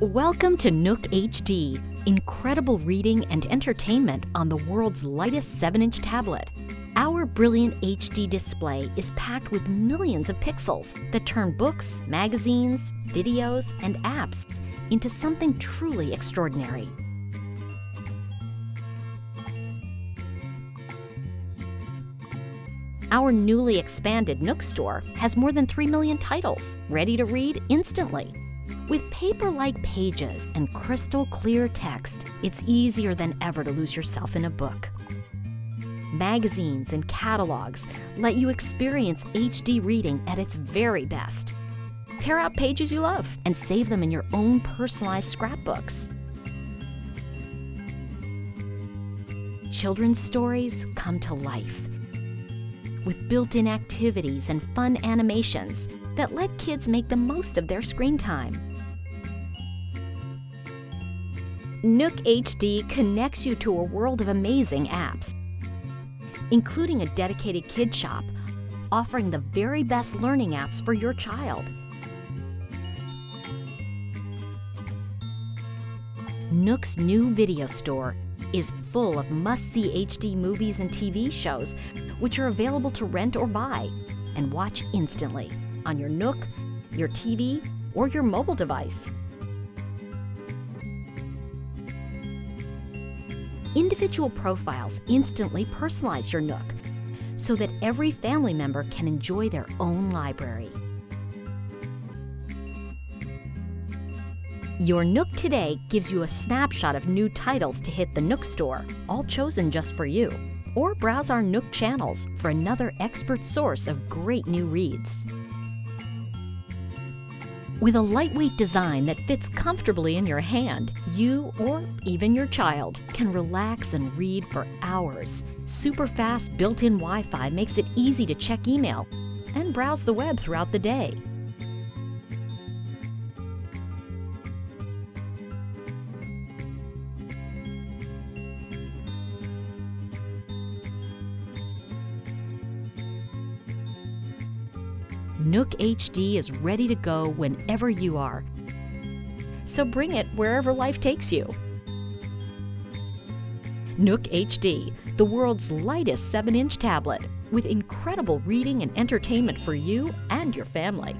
Welcome to Nook HD, incredible reading and entertainment on the world's lightest 7 inch tablet. Our brilliant HD display is packed with millions of pixels that turn books, magazines, videos, and apps into something truly extraordinary. Our newly expanded Nook store has more than 3 million titles, ready to read instantly. With paper like pages and crystal clear text, it's easier than ever to lose yourself in a book. Magazines and catalogs let you experience HD reading at its very best. Tear out pages you love and save them in your own personalized scrapbooks. Children's stories come to life with built in activities and fun animations that let kids make the most of their screen time. Nook HD connects you to a world of amazing apps, including a dedicated kid shop offering the very best learning apps for your child. Nook's new video store is full of must-see HD movies and TV shows, which are available to rent or buy and watch instantly on your Nook, your TV, or your mobile device. Individual profiles instantly personalize your Nook so that every family member can enjoy their own library. Your Nook Today gives you a snapshot of new titles to hit the Nook store, all chosen just for you. Or browse our Nook channels for another expert source of great new reads. With a lightweight design that fits comfortably in your hand, you or even your child can relax and read for hours. Super fast built in Wi Fi makes it easy to check email and browse the web throughout the day. Nook HD is ready to go whenever you are. So bring it wherever life takes you. Nook HD, the world's lightest 7 inch tablet, with incredible reading and entertainment for you and your family.